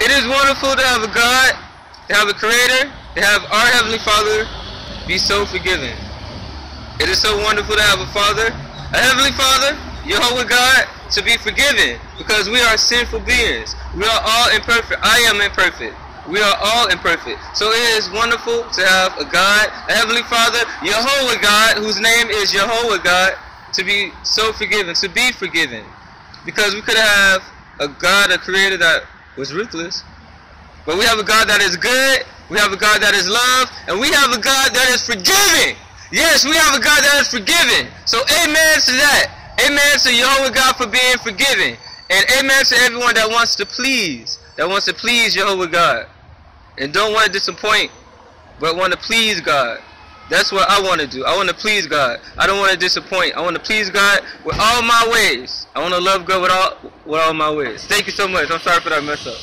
It is wonderful to have a God, to have a Creator, to have our Heavenly Father be so forgiving. It is so wonderful to have a Father, a Heavenly Father, Yahauwah God, to be forgiven because we are sinful beings. We are all imperfect. I am imperfect. We are all imperfect. So it is wonderful to have a God, a Heavenly Father, Yahauwah God, whose name is Yahauwah God, to be so forgiven, to be forgiven. Because we could have a God, a creator that was ruthless. But we have a God that is good, we have a God that is love, and we have a God that is forgiving. Yes, we have a God that is forgiving. So amen to that. Amen to Yahauwah God for being forgiving. And amen to everyone that wants to please, that wants to please Yahauwah God. And don't want to disappoint, but want to please God. That's what I want to do. I want to please God. I don't want to disappoint. I want to please God with all my ways. I want to love God with all with all my ways. Thank you so much. I'm sorry for that mess up.